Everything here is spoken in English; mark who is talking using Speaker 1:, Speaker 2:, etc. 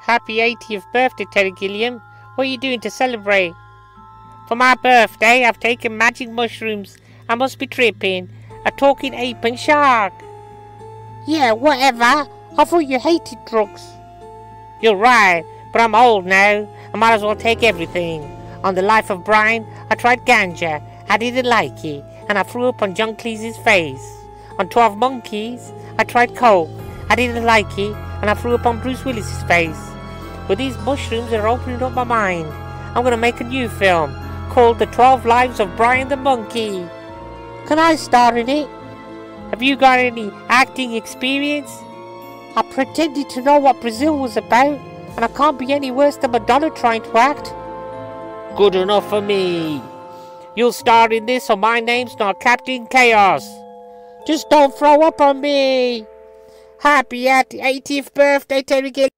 Speaker 1: Happy 80th birthday, Terry Gilliam. What are you doing to celebrate? For my birthday, I've taken magic mushrooms. I must be tripping. A talking ape and shark.
Speaker 2: Yeah, whatever. I thought you hated drugs.
Speaker 1: You're right, but I'm old now. I might as well take everything. On the life of Brian, I tried ganja. I didn't like it, and I threw up on John Cleese's face. On 12 Monkeys, I tried coke. I didn't like it, and I threw up on Bruce Willis's face. But these mushrooms are opening up my mind. I'm gonna make a new film called The 12 Lives of Brian the Monkey.
Speaker 2: Can I star in it?
Speaker 1: Have you got any acting experience?
Speaker 2: I pretended to know what Brazil was about, and I can't be any worse than Madonna trying to act.
Speaker 1: Good enough for me. You'll star in this, or my name's not Captain Chaos.
Speaker 2: Just don't throw up on me.
Speaker 1: Happy 80th birthday, Terry.